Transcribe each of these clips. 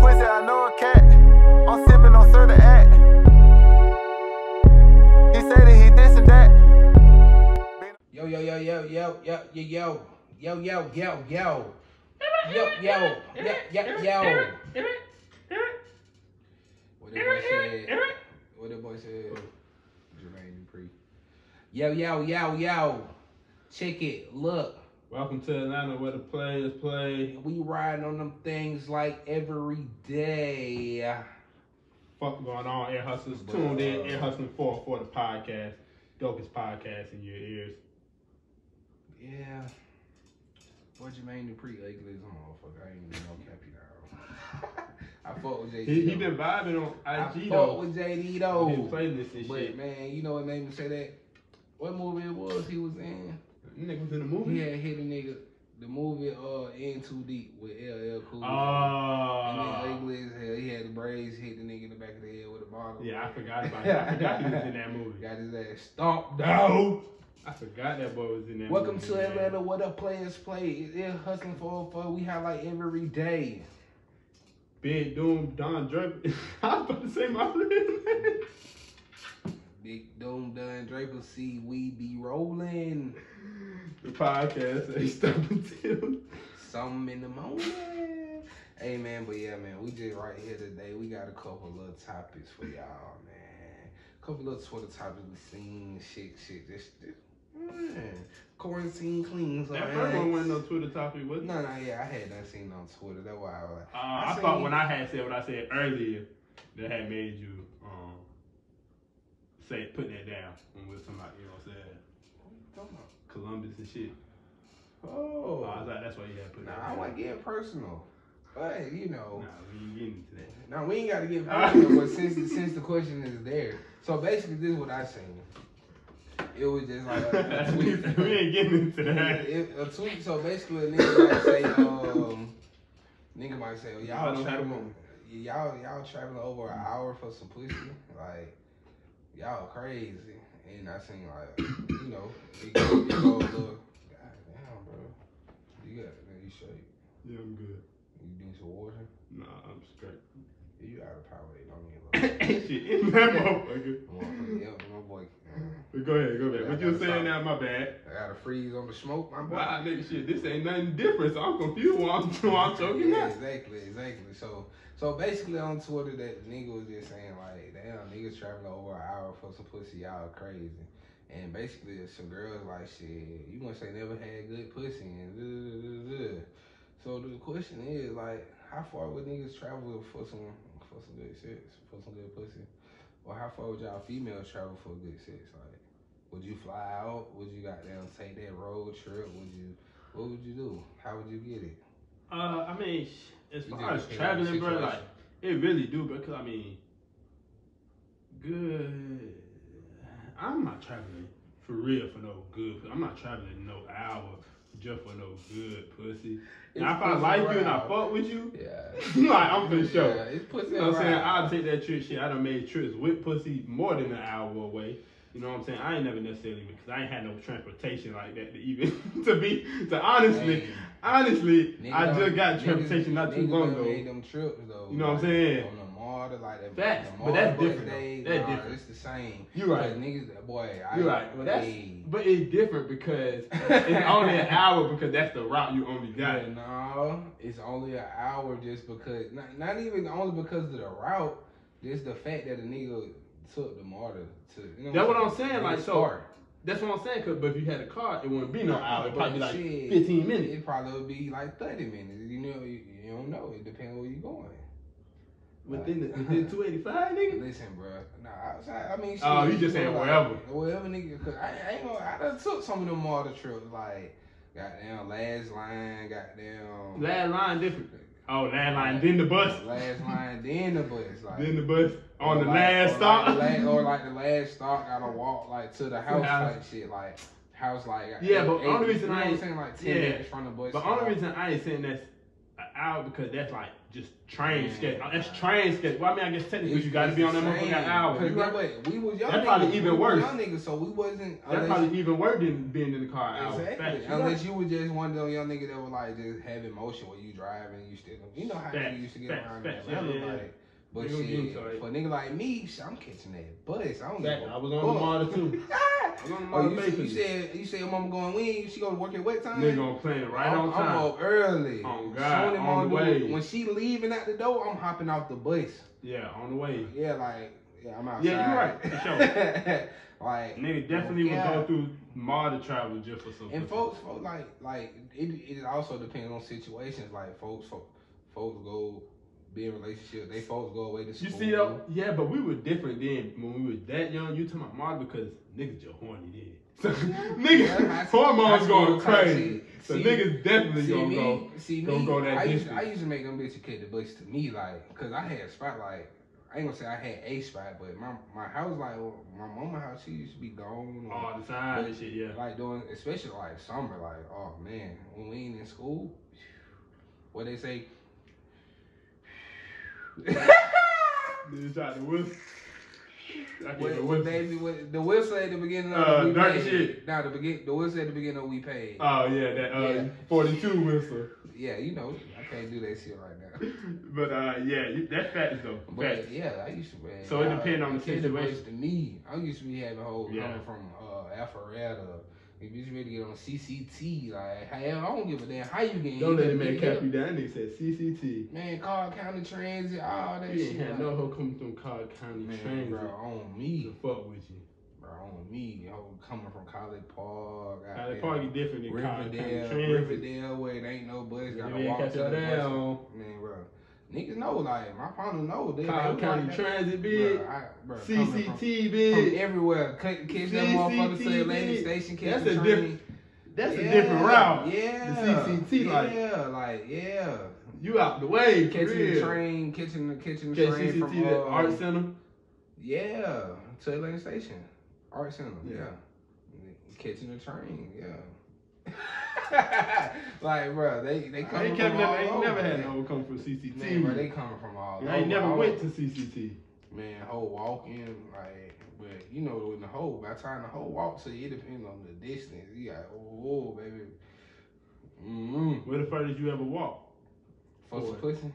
pussy, I know a cat. I'm sipping on certain act. He said that he this and that. Yo, yo, yo, yo, yo, yo, yo, yo, yo, yo, yo, yo. Yo, yo, yo, yo, yo. What that boy said? What that boy said? Jermaine Dupri. Yo, yo, yo, yo. Check it. Look. Welcome to Atlanta where the players play. We riding on them things like every day. Fuck going on, Ear Hustlers. Tuned in, Ear Hustling 4 for the podcast. Dopest podcast in your ears. Yeah. Boy, Jermaine Dupri ugly as a motherfucker. I ain't even gonna cap you down. I fuck with JD. He, he been vibing on I IG fuck though. with JD His though. playlist and But shit. man, you know what made me say that? What movie it was he was in? Nigga was in the movie. He had hit a nigga. The movie uh In Too Deep with LL Cool. J. Oh. and then ugly as hell. He had the braids, hit the nigga in the back of the head with a bottle. Yeah, I forgot about that. I forgot he was in that movie. Got his ass stomped down. I forgot that boy was in that Welcome movie. to man. Atlanta, where the players play. It's hustling for for we highlight every day. Big Doom, Don Draper. I was about to say my real name. Big Doom, Don Draper see we be rolling. The podcast ain't stopping till. Some in the morning. Hey man, but yeah man, we just right here today. We got a couple little topics for y'all, man. A Couple little Twitter topics we seen, shit, shit, this, this man. Quarantine cleans. That our first one wasn't no Twitter topic, was it? No, no, yeah, I had that seen on Twitter. That's why I was like, Uh, I, seen- thought when I had said what I said earlier, that had made you um say putting that down when with somebody, you know what I'm saying? what you talking about? Columbus and shit. Oh, I was like, that's why you had to put nah, I wasn't getting personal. But you know, Nah, we ain't getting into that. now we ain't got to get personal. but since since the question is there, so basically this is what I seen. It was just like a, a we ain't getting into that. It- a tweet. So basically, a nigga might say, um, nigga might say, oh, y'all traveling, y'all y'all traveling over an hour for some pussy, like y'all crazy. And I seen like, you know, it go, it go a little. God damn, bro. You got, you straight. Yeah, I'm good. You need some water. Nah, I'm straight. You out of power. They Don't need a shit that motherfucker. Motherfucker, yeah, my boy. Uh, go ahead, go ahead. What you saying now, my bad. I got a freeze on the smoke, my boy. Nah, nigga, shit, this ain't nothing different, so I'm confused why I'm, why I'm choking yeah, out. exactly, exactly. So, so basically on Twitter, that nigga was just saying like, damn, niggas traveling over an hour for some pussy, y'all crazy. And basically, some girls like, shit, you must say never had good pussy. And duh, duh, duh, duh, duh. so the question is like, how far would niggas travel for some for some good sex, for some good pussy? Or how far would y'all females travel for good sex? Like, would you fly out? Would you goddamn take that road trip? Would you? What would you do? How would you get it? Uh, I mean, as You far as just depend on the traveling, bro, like it really do bro. because I mean, good. I'm not traveling for real for no good. I'm not traveling no hour just for no good pussy. Now, if I like you and I fuck with you, Yeah. like I'm for sure. Yeah, it's pussy You know what I'm saying? I'll take that trip shit. I done made trips with pussy more than an hour away. You know what I'm saying? I ain't never necessarily because I ain't had no transportation like that to even to be to honestly, honestly, Niggas I just got niggas- transportation not too long ago. Made them trips though. You know what I'm saying? On the MARTA, like that. The but that's different, days, That's nah, different. It's the same. You right. But niggas, boy, I, You're right. Well, that's hey. but it's different because it's only an hour because that's the route you only got. Yeah, no, it's only an hour just because, not, not even only because of the route, just the fact that a nigga took the MARTA to. You know That's what I'm saying, like, so- smart. That's what I'm saying. Cause, but if you had a car, it wouldn't be no hour. It'd probably be like Shit, 15 minutes. It probably would be like 30 minutes. You know, you, you don't know. It depends where you're going. Within the, within 285, nigga. Listen, bro. Nah, outside. I mean, oh, shit, Oh, you just saying like, wherever. Wherever, nigga. Cause I, I ain't gonna. I done took some of them MARTA trips, like goddamn last line, goddamn Last line different. Oh, last line, then the bus, last line, then the bus, like then the bus on the like- last or stop. like the la- or like the last stop, gotta walk like to the house type shit, like house like Yeah, but eight- only reason I ain't- saying like ten yeah. minutes from the bus. But stop. only reason I ain't saying that's an hour because that's like just train Man. schedule. That's train schedule. Well, I mean, I guess technically It's- you got to be on that the motherfucker hour. You that right? way, we was young That's niggas. probably even we was worse. Young niggas, so we wasn't. That's probably even worse than being in the car. Exactly. Facts. Unless you were just one of them young niggas that were like just have emotion when you driving, you still you know how Facts, you used to get facts, around facts, that yeah, like. But Nigga shit, used to it. for a nigga like me, shit, I'm catching that bus. I don't a I was on the model too. I was on the Oh, you, said, you said you said your mama going when? She go to work at what time? Nigga on plane right I'm, on time. I'm up early. On God, on the way. When she leaving out the door, I'm hopping off the bus. Yeah, on the way. Yeah, like yeah, I'm outside. Yeah, you're right, for sure. like Nigga definitely would Yeah. go through model travel just for some. And folks, folks like like it, it also depends on situations. Like folks, folks, folks go be in relationship. They folks go away to school. You see though, yeah, but we were different then when we was that young. You talking about model because niggas just horny then. So niggas Yeah, hormones going crazy. So See- niggas definitely See gonna me, go. see gonna me. go that I used, distance. I used to make them bitches catch the bus to me, like, cause I had a spot like. I ain't gonna say I had a spot, but my my house like my mama house she used to be gone. or- All the time and shit, yeah. Like doing, especially like summer, like oh man, when we ain't in school, what they say. Niggas tried to whistle. I can't What, what baby? What, the whistle at the beginning of Uh, we dark paid. shit. Nah, the begin. The whistle at the beginning of we paid. Oh yeah, that uh, Yeah. 42 whistle. yeah, you know, I can't do that shit right now. But uh, yeah, you, that's facts though. But Facts. yeah, I used to. Man, So it uh, depend on the that situation. To me, I used to be having whole Yeah. coming from uh, Alpharetta. If you ready to get on CCT, like hell, I don't give a damn how you get. Don't you let it man cap here. you down. They said CCT. Man, Cobb County Transit, all that You shit. had like, no hoe coming from Cobb County man, Transit bro, on me, to fuck with you. bro, on me. Yo, coming from College Park, College Park is different than Cobb County Riverdale, Transit. Riverdale, where it ain't no bus, gotta walk to the bus. down. Man, bro, niggas know, like my partner know. They, Cobb they County like. Transit big. Bruh, I, bruh, coming from- CCT From everywhere. Catch catch that motherfucker to CCTV. Atlantic Station, catch That's the a train. different- That's a different route. Yeah. The CCT, like- Yeah, like, yeah. You out the way, Catching the train, catching the catching the Catch train CCT from the uh, Art Center. Yeah, to Atlantic Station, Art Center. Yeah. Yeah, catching the train. Yeah. like, bro, they they come. I ain't, from never, ain't never had no come from CCT. Man, bro, they coming from all. I never went to CCT. Man, whole walk in like, but you know, in the whole by the time the whole walk, so it depends on the distance. You got oh, baby. Mm-hmm. Where the furthest you ever walk? For some pussy.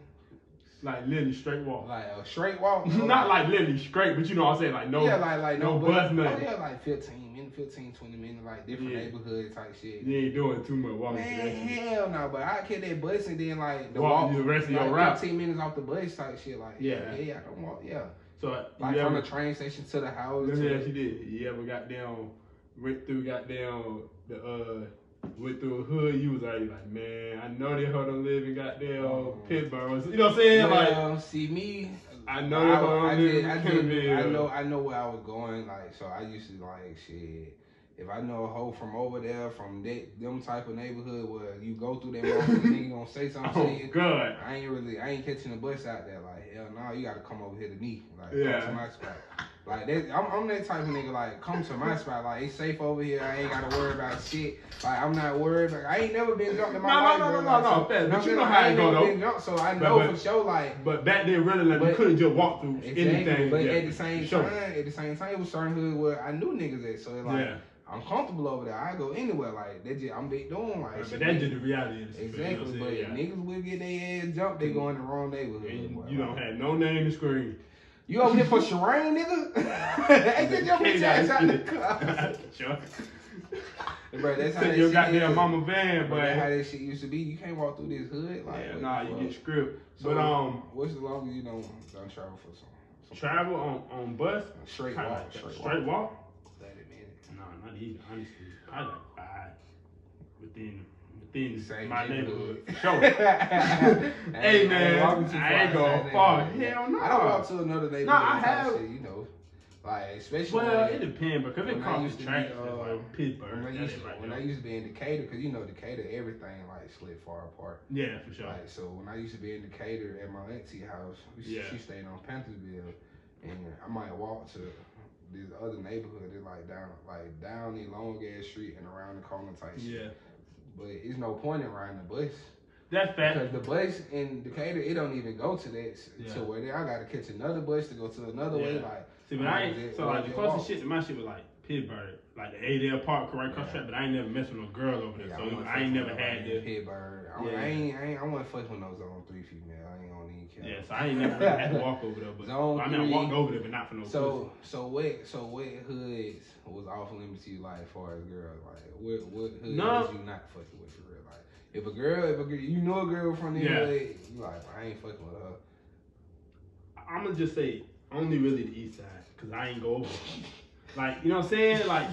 Like literally straight walk. Like a straight walk. Not like, like literally straight, but you know what I'm saying. Like no, yeah, like like no, no bus, nothing. Yeah, like fifteen. 10, 15, 20 minutes, like different yeah. neighborhood type shit. You ain't doing too much walking. Man, hell no, nah, but I catch that bus and then like the walk, walk the rest like, of your route. 15 minutes off the bus type shit. Like, yeah, yeah, I can walk, yeah. So, like from ever, the train station to the house. Yeah, she did. you ever got down, went through, got down the, uh, went through a hood, you was already like, man, I know they heard them living goddamn uh-huh. pit Pittsburgh. You know what I'm saying? Well, like, see me, I know heard I, I, did, I, did, Kennerville. I know. I know where I was going. Like, so I used to like shit. If I know a hoe from over there, from that them type of neighborhood where you go through that motherfucker, nigga gonna say something to Oh you. God. I ain't really, I ain't catching the bus out there. Like, hell no, you gotta come over here to me. Like, Yeah. come to my spot. Like, that, I'm, I'm that type of nigga. Like, come to my spot. Like, it's safe over here. I ain't gotta worry about shit. Like, I'm not worried. Like, I ain't never been jumped in my No, no, life. no, bro. no, Like, no, so- no, but I'm you know like, how it go, though. jumped, so I know but- for sure. Like, But back then, really, like, you couldn't just walk through Exactly, anything. but yeah, at the same sure. time, at the same time, it was certain hood where I knew niggas at, so like yeah, I'm comfortable over there. I go anywhere, like they just I'm big doing like but that's just the reality of the exactly. You know But what niggas will get their ass jumped. They go in the wrong neighborhood. And you don't have no name to scream. You over here for Shireen, nigga? hey, get your bitch ass out the car. Sure. Bro, that's how that your goddamn mama van, But how that shit used to be. You can't walk through this hood. Like, yeah, nah, you get script. So, But um, what's the longest you don't done travel for some? some travel on on bus, straight walk, like straight, straight walk. walk. Thirty minutes. No, not even honestly. I like five within within Same my neighborhood. neighborhood. Sure. Hey, man, walking too I far ain't going outside far. Hell no. I don't walk to another neighborhood. I have- Shit, you know, like especially Well, when, it depends because it when I costs to track. be, That's uh, like Pittsburgh. when I used to, right when there. I used to be in Decatur, because you know Decatur, everything like slid far apart. Yeah, for sure. Like so, when I used to be in Decatur at my auntie house, she, Yeah. she stayed on Panthersville, and I might walk to this other neighborhood, it's like down, like down the long ass street and around the corner type shit. Yeah. But it's no point in riding the bus. That's fact. Because the bus in Decatur, it don't even go to that Yeah. to where they, I gotta catch another bus to go to another way. Like, See, but I ain't just- so like the closest shit to my shit was like Pittsburgh, like the Adair Park, correct cross Yeah. but I ain't never messed with no girl over there. Yeah, so wasn't I ain't never had that. Pittsburgh. I, Yeah. I ain't, I ain't, I wasn't fucking with no zone three female. I ain't gonna care. yeah. So I ain't never had to walk over there, but Zone I mean I walked over there, but not for no So, so what, so what hoods was off limits to you like, as far as girls? Like, what, what hoods No. you not fucking with for real? Like, if a girl, if a girl, you know a girl from the Yeah. hood, you like, I ain't fucking with her. I'm gonna just say only really the east side, cause I ain't go over. Like you know what I'm saying? Like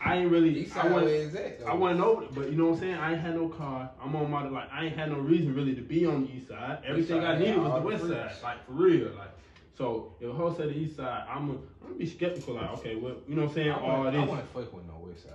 I ain't really. East I side, went. where is? I wasn't over it, but you know what I'm saying? I ain't had no car. I'm on my like I ain't had no reason really to be on the east side. Everything I side, needed yeah, was the the west freaks. side, like for real. Like so, if a hoe said the east side, I'm gonna I'm be skeptical. Like okay, well you know what I'm saying? I All want, I this. want to fuck with no West Side.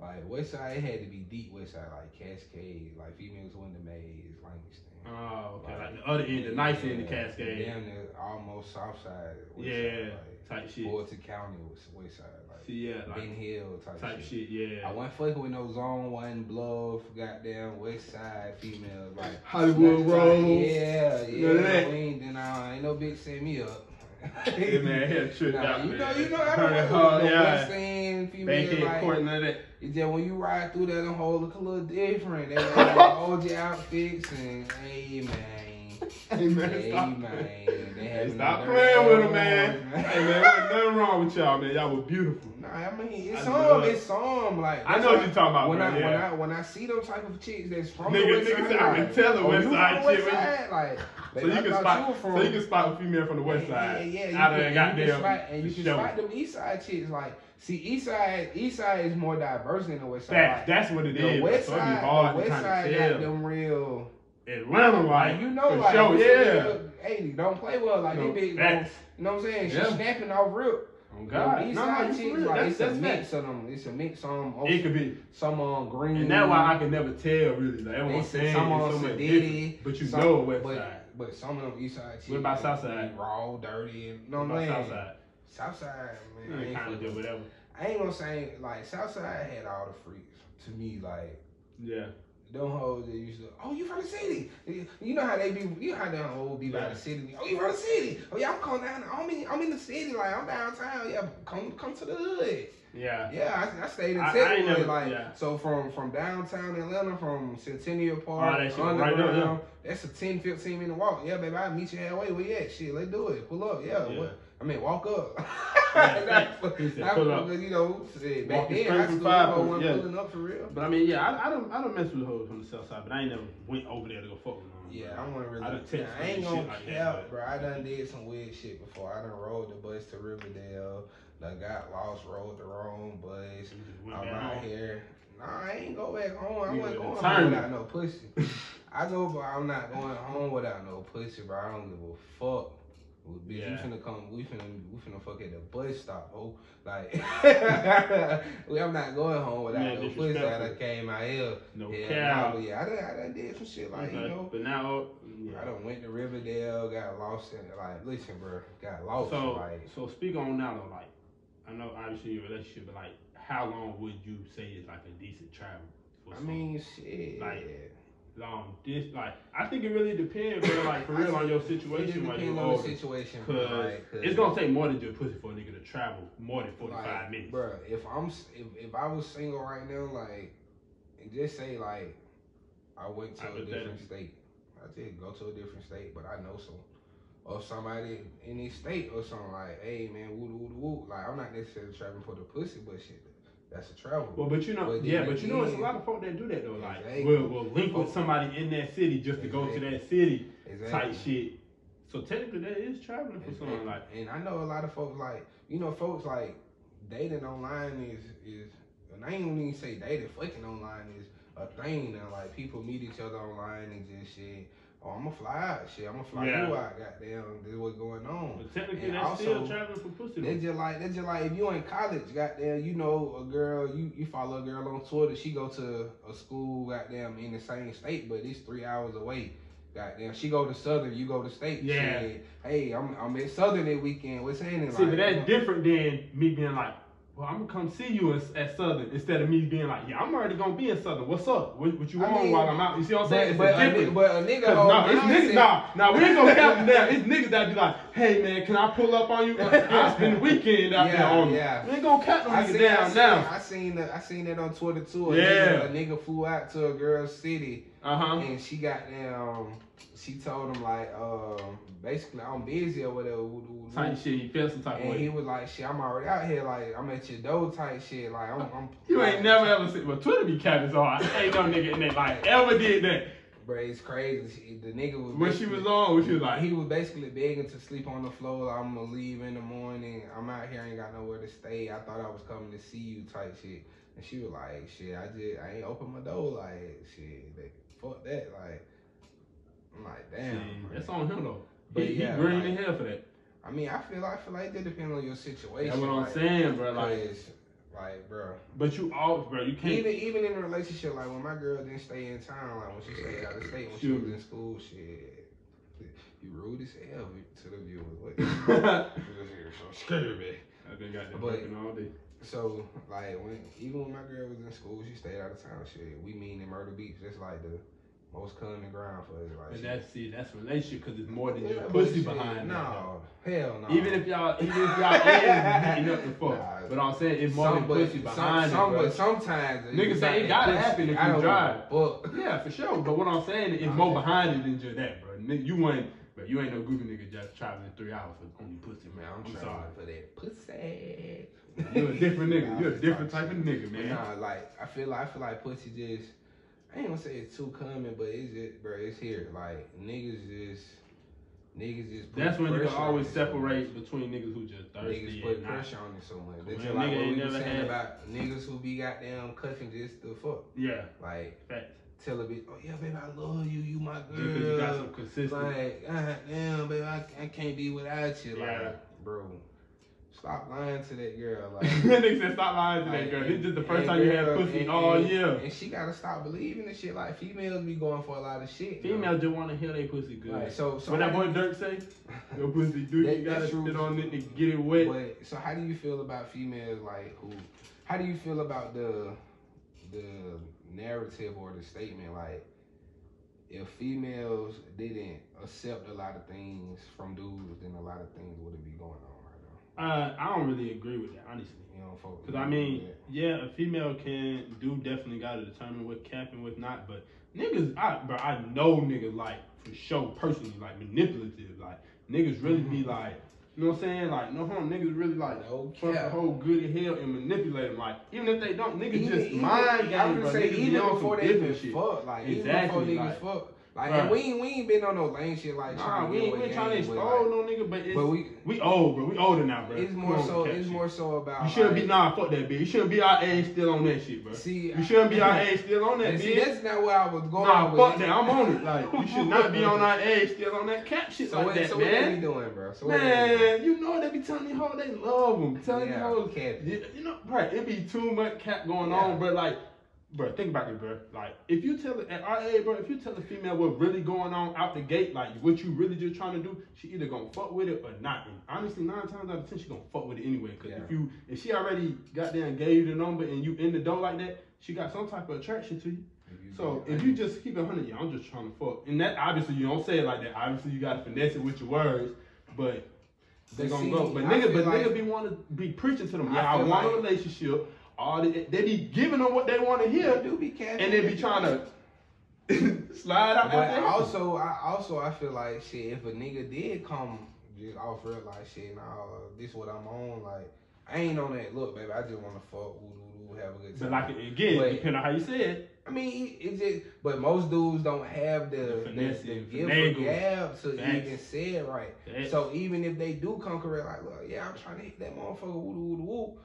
Like West Side, it had to be deep West Side, like Cascade, like females went to Mays, Langston. Oh, okay, like the other end, the nice end of Cascade. Damn near almost South Side. West Yeah, Side, type shit. like Fulton County was West Side, like See, yeah, like Ben Hill type, type shit. shit. Yeah. I wasn't fucking with no Zone One Bluff, goddamn West Side females, like Hollywood Road. Yeah, yeah. None of that. We ain't, then I ain't no bitch set me up. Yeah, man, he had tripped Nah, out, you know, you know, I don't know yeah. West End female like. court, that. It's just when you ride through that, whole look a little different. They like hold your outfits and hey man, Hey man, hey stop. man. Hey, stop playing with him, man. hey man, wasn't nothing wrong with y'all, man. Y'all were beautiful. Nah, I mean it's I some, it's some like. I know what you're talking about, when bro, I when. I when I see them type of chicks that's from Nigga- the nigga west side, said, I can like, tell the oh, west you side from the west shit, man. side, like. So you can spot, you from, so you can spot a female from the west side. Yeah, yeah, yeah. Out you of can, that you goddamn spot, and you can show. spot them east side chicks. Like, see, east side, east side is more diverse than the west side. Facts, Like, that's what it the is. west so it'd side, the west side got them real. Atlanta, like, you know, like, sure, yeah. real- Hey, don't play well. Like, No, bitch, facts. you know what I'm saying? She Yeah. snapping off real. Oh God, Them east no, no, chicks, real. like, That's, it's a mix of them. It's a mix on. It could be, some on green. and that's why I can never tell really. Like, that's I'm saying. some on so different. But you some- know west but, side. But some of them east side chicks. What about they south side? Raw, dirty, and you know What what I'm saying? south side? South side, man. I ain't, Kind of do whatever. I ain't gonna say like South side had all the freaks. To me, like Yeah. Them hoes that used to, oh, you from the city? You know how they be, you know how them hoes be by the city. Oh, you from the city? Oh, yeah, I'm coming down. I'm in, I'm in the city. Like I'm downtown. Yeah, come, come to the hood. Yeah. Yeah, I, I stayed in I- I Teddywood. ain't never- like yeah. so from from downtown Atlanta, from Centennial Park, All that shit right underground. That's a 10, 15 minute walk. Yeah, baby, I'll meet you halfway. Where you at? Shit, let's do it. Pull up. Yeah. Yeah. What? I mean, walk up. Yeah, Not- said not- up. You know, shit, back then, high school, five I wasn't yeah. pulling up for real. But I mean, yeah, I, I don't, I don't mess with hoes from the south side, but I ain't never went over there to go fuck with them. Yeah, I want to really. I done text I ain't gonna like cap, but- bro. I done did some weird shit before. I done rode the bus to Riverdale. Done got lost, rode the wrong bus. You just went I'm out here. Nah, I ain't go back home. I You wasn't going home without no pussy. I go, but I'm not going home without no pussy, bro. I don't give a fuck. Well, bitch, Yeah. we finna come. We finna, we finna fuck at the bus stop, ho. Like, we, I'm not going home without Man, no pussy. I done came out here. No yeah, cow. yeah, I done, I done did some shit like, you know. But now, oh, yeah. I done went to Riverdale, got lost in like listen, bro, got lost So, like so speak on now though. Like, I know obviously your relationship, but like, how long would you say is like a decent travel? For I mean shit. Like, long this like I think it really depends, bro. Like for real on your it situation while depends on the situation, bro. Cause it's gonna take more than just pussy for a nigga to travel more than forty five like, minutes. bro. If I'm if, if I was single right now, like, and just say like I went to a different state, I did go to a different state, but I know some. Or somebody in this state or something like, hey man, woo woo woo. Like I'm not necessarily traveling for the pussy, but shit, that's a travel. Well, but you know, But yeah, but you know, it's a lot of folk that do that though. Like, Exactly. we'll, we'll link with somebody in that city just to go to that city Exactly. type shit. So technically, that is traveling for someone. Like, and I know a lot of folks like you know folks like dating online is is and I ain't even say dating fucking online is a thing now like people meet each other online and just shit oh I'm gonna fly out shit I'm gonna fly Yeah. you out goddamn this is what's going on but technically, And that's still traveling for pussy. they just like they just like if you in college, goddamn, you know a girl, you you follow a girl on Twitter, she go to a school, goddamn, in the same state, but it's three hours away. Goddamn, she go to Southern, you go to State. Yeah. Shit. Hey, I'm I'm in Southern that weekend. What's happening? See, like, but that's different than me being like, well, I'm gonna come see you at, at Southern instead of me being like, yeah, I'm already gonna be in Southern. What's up? What, what you I want mean, while I'm out? You see what I'm saying? But, It's but, a but a nigga nah, it's niggas, nah, nah, we ain't gonna count them down. It's niggas that be like, hey man, can I pull up on you? I spend the weekend out there on you. yeah. We ain't gonna them I niggas seen, I down seen, now. I seen that. I seen that on Twitter too. A Yeah. nigga, a nigga flew out to a girl's city, Uh huh. and she got down. She told him like, um, basically, I'm busy or whatever. Type shit, you feel some type of And he way. was like, "Shit, I'm already out here. Like, I'm at your door type shit. Like, I'm, I'm You ain't never ever seen, but Twitter be capping so hard. Ain't no nigga in there like ever did that. Bro, it's crazy. She, the nigga was When she was on, when she was like, he was basically begging to sleep on the floor. I'm gonna leave in the morning. I'm out here, ain't got nowhere to stay. I thought I was coming to see you, type shit. And she was like, "Shit, I just I ain't open my door. Like, shit, they, fuck that. Like, I'm like, damn. Shit, that's on him though. But he, yeah, he green like- in hell for that. I mean, I feel I feel like that depends on your situation. That's what I'm like, saying, bro. Like, Cause, like, bro. but you all, bro, you can't. Even even in a relationship, like when my girl didn't stay in town, like when she stayed out of state, when she was in school, shit, you rude as hell to the viewers. What? You're so scared, man. I think got that But- working all day. So like when even when my girl was in school, she stayed out of town. Shit, we mean in Myrtle Beach. That's like the most common ground for us. But shit. that's see, that's relationship because it's more than Yeah, just pussy behind that. No, hell no. Even if y'all, even if y'all is beating up the fuck, Nah. but I'm saying it's more than pussy behind some, it, but sometimes Niggas say it gotta pussy. happen if I you drive. fuck. Yeah, for sure. But what I'm saying is Nah, more behind it than just that, bro. You ain't, but you ain't no goofy nigga just traveling three hours for only pussy, man. I'm, I'm, sorry. for that pussy. You're a different nigga. You're a different type of nigga, But man. Nah, like I feel like I feel like pussy just I ain't gonna say it's too common, but it's just bro, it's here. Like niggas just niggas just put That's when you can always it so separate between niggas who just thirsty Niggas put and not. pressure on it so much. That's just like what we never saying had- about niggas who be goddamn cussing just the fuck. Yeah, Like facts. tell a bitch, oh yeah, baby, I love you, you my girl. Because you got some consistency. Like, God damn, baby, I, I can't be without you. Yeah. Like, bro, stop lying to that girl. Like, nigga said stop lying to that girl. and- This is the first time you had girl- pussy and- all and- year. And she gotta stop believing the shit. Like females be going for a lot of shit. Females just want to hear their pussy good. Right, so- so what that boy Durk say? Your pussy do That- you gotta true. sit on it to get it wet. But so how do you feel about females like who? How do you feel about the the narrative or the statement like if females didn't accept a lot of things from dudes, then a lot of things wouldn't be going on. Uh, I don't really agree with that, honestly. You know, folks. Cause I mean, yeah, a female can do definitely gotta determine what cap and what not, but niggas, I bro, I know niggas like for sure personally like manipulative, like niggas really be like, you know what I'm saying, like no harm, niggas really like No fuck the whole good as hell and manipulate them, like even if they don't, niggas Even- just even- mind I games, was bro. gonna say Niggas be even on before some they even shit. fuck, like Exactly, even before like- niggas fuck, like Right. we ain't we ain't been on no lame shit like Nah, trying to we ain't, ain't trying to expose like, no nigga, but it's but we we old, bro. We older now, bro. it's more so it's shit. more so about You shouldn't like, be nah, fuck that bitch. You shouldn't be our age still on that shit, bro. See, you shouldn't be our age still on that And see, that's not where I was going Nah, fuck that. I'm on it. Like you should not be on our age still on that cap shit So like what, that, so what they be man. doing, bro? So what they doing? Man, you know they be telling these hoes they love them. Telling Yeah, these hoes, cap. you, you know, right? It be too much cap going on, bro. Like, bro, think about it, bro. Like, if you tell at age, bro, if you tell a female what really going on out the gate, like what you really just trying to do, she either gonna fuck with it or not. And honestly, nine times out of ten, she gonna fuck with it anyway. Cause Yeah. if you, if she already got there and gave you the number and you in the door like that, she got some type of attraction to you. So if you just keep it hundred, yeah, I'm just trying to fuck, and that obviously you don't say it like that. Obviously you gotta finesse it with your words, but they gonna see, go. But I nigga, but like- nigga be want to be preaching to them. I Yeah, I, feel want a relationship. All they, they be giving them what they want to they hear, do be capping, and they be trying to slide out But after also, I also I feel like shit. If a nigga did come just off real like shit, nah, this is what I'm on. Like I ain't on that. Look, baby, I just want to fuck, woo, have a good time. But like again, But- depending on how you say it. I mean, it's just, but most dudes don't have the, The the, finesse the and gift or gab to Facts. even say it right. Facts. So even if they do come correct, like, look, yeah, I'm trying to hit that motherfucker, woo, woo, woo, woo.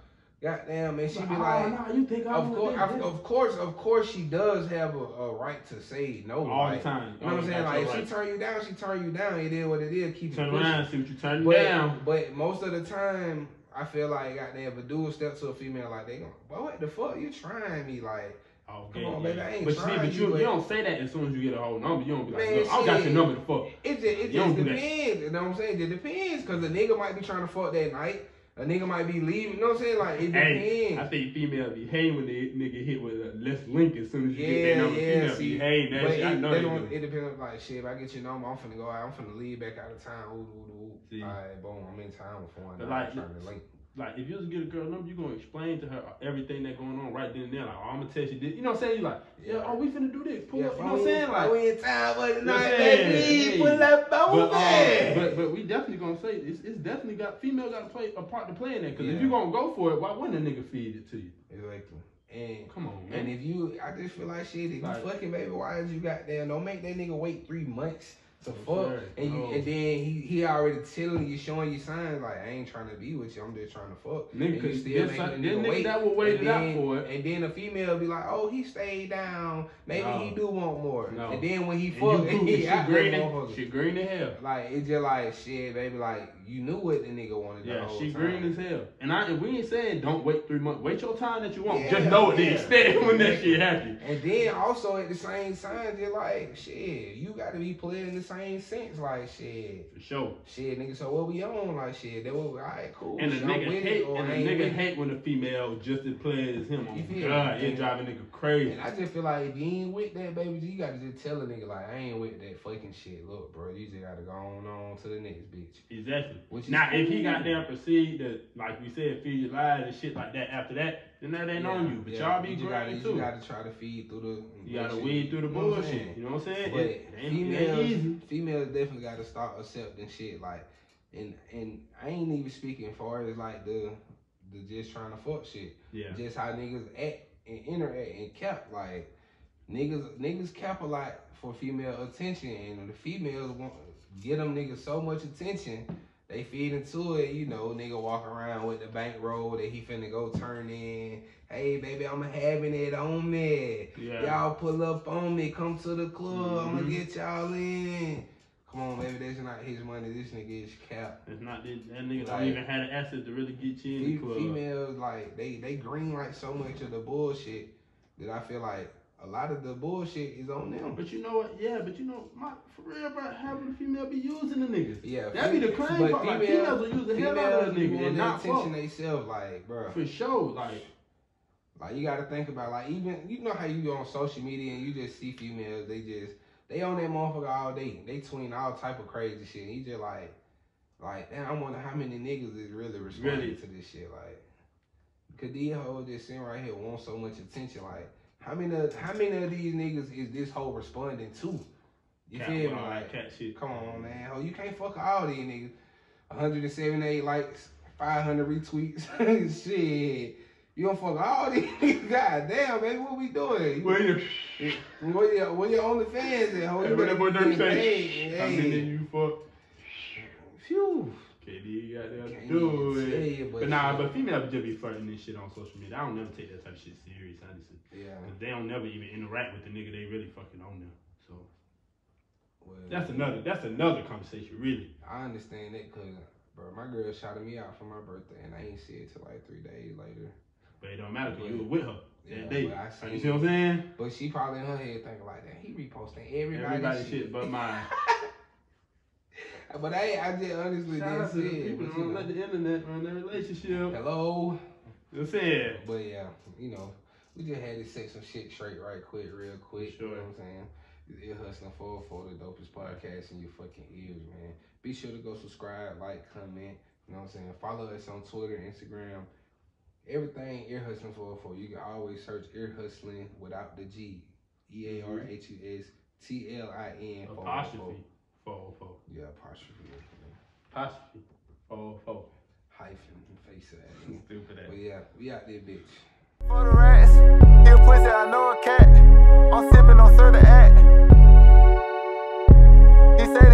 Goddamn, and she be oh, like, nah, you think I of want course, that? of, of course, of course, she does have a, a right to say no. all like, the time. You know what I'm saying? Like, if right. she turn you down, she turn you down. It is what it is. Keep turn it pushing. around, see what you turn But, down. but most of the time, I feel like goddamn, if a dude step to a female like they go, boy, what the fuck? You trying me? Like, Oh, Come on, yeah. baby, I ain't but see, trying but you, you, you don't say that as soon as you get a whole number. You don't be like, Man, look, I got your number to fuck. it just it You just do that. depends. You know what I'm saying? It depends because the nigga might be trying to fuck that night. A nigga might be leaving. You know what I'm saying? Like it Hey, depends. I think female be hating when the nigga hit with a less link as soon as you get Yeah, their number. yeah, female see, be hating that but shit. I it, know they don't, do. it depends on like shit. If I get your number, I'm finna go out. I'm finna leave back out of town. Ooh, ooh, ooh. See. All right, boom. I'm in town before one. But Now like- I'm trying to link. Like if you just get a girl number, you gonna explain to her everything that going on right then and there. Like, oh, I'm gonna tell you this. You know what I'm saying? You like, yeah, oh, we finna do this. Pull Yeah, up. You know what I'm saying? Like, we in town for the You know what night, baby. Pull up, But, um, but but we definitely gonna say it's, it's definitely got female got to play a part to play in that. Cause Yeah. if you gonna go for it, why wouldn't a nigga feed it to you? Exactly. And Come on, and man. if you, I just feel like shit. If Like- you fucking baby, why is you got there? Don't make that nigga wait three months Yes, fuck, and you, and then he he already telling you, showing you signs like I ain't trying to be with you. I'm just trying to fuck. Nigga, And you cause still this, making this nigga wait. that will wait out for it. And then a female be like, oh, he stayed down. Maybe No. he do want more. No. And then when he And fuck, you he she green she green as hell. Like it's just like shit, baby. Like you knew what the nigga wanted. the Yeah, she time. green as hell. And I we ain't saying don't wait three months. Wait your time that you want. Yeah, Just know what to yeah. expect when that shit happens. And then also at the same time, you're like, shit, you gotta be playing in the same sense. Like, shit, For sure. shit, nigga, so what we on? Like, shit, that what we, all right, cool. And the nigga hate and the nigga hate when the female just as playing as him. Oh You God, it drive a nigga crazy. And I just feel like if you ain't with that, baby, you gotta just tell a nigga, like, I ain't with that fucking shit. Look, bro, you just gotta go on, on to the next bitch. Exactly. Which Now, if he got there proceed to, like we said, feed your lies and shit like that after that, then that ain't on you. But yeah, y'all be you gotta, green You gotta try to feed through the. You gotta weed through the You know what I'm bullshit. You know what I'm saying? But It, it ain't, it ain't females, females definitely got to start accepting shit like, and and I ain't even speaking far as like the the just trying to fuck shit. Yeah. Just how niggas act and interact and cap like niggas niggas cap a lot for female attention and the females want get them niggas so much attention. They feed into it, you know, nigga walk around with the bankroll that he finna go turn in. Hey baby, I'm having it on me. Yeah. Y'all pull up on me, come to the club, I'ma Mhm. get y'all in. Come on, baby, that's not his money. This nigga is cap. It's not that, that nigga Like- don't even have the asset to really get you in the club. females like they they green like so much of the bullshit that I feel like a lot of the bullshit is on them. But you know what? Yeah, but you know, my for real, bro, having the female be using the niggas. Yeah, That be the but part. Like, females- will use the hell out of a Females be and not attention fuck. they self like, bro. For sure, like Like you got to think about like even you know how you go on social media and you just see females they just they on that motherfucker all day. They tween all type of crazy shit. And you just like like damn, I wonder how many niggas is really responding Really? to this shit. Like, cause these hoes just sitting right here want so much attention. Like, how many of, how many of these niggas is this hoe responding to? You cat, feel me? with all that Like, cat shit. come on, man, ho, you can't fuck all these niggas. 178 likes, 500 retweets, shit. You don't fuck all these niggas. God damn, baby, what we doing? Well, you Where your where your OnlyFans at? Ho? hey, You better get paid. How many Hey, you fuck? phew. KD got Can't do it. you, But but nah, but females just be flirting this shit on social media. I don't never take that type of shit serious, honestly. Yeah. 'Cause they don't never even interact with the nigga they really fucking on them. So Well, that's another that's another conversation, really. I understand that because, bro, my girl shouted me out for my birthday and I ain't see it till like three days later. But it don't matter because you were with her Yeah, that day. I you seen see what I'm saying? But she probably in her head thinking like that. He reposting everybody's Everybody shit. shit but mine. But I, I just honestly Shout out didn't to the see it. people who you don't know, let the internet run their relationship. hello. You know what I'm saying? But yeah, you know, we just had to set some shit straight right quick, real quick. Sure. You know what I'm saying? Ear hustling for for the dopest podcast in your fucking ears, man. Be sure to go subscribe, like, comment. You know what I'm saying? Follow us on Twitter, Instagram, everything ear hustling for for. You can always search ear hustling without the G. E A R H U S T L I N. Apostrophe. 404. Yeah, apostrophe. Apostrophe. 404. Hyphen, face it. that. Stupid ass. But yeah, we out there, bitch. For the rats, you pussy, I know a cat. I'm sipping on certain act. He said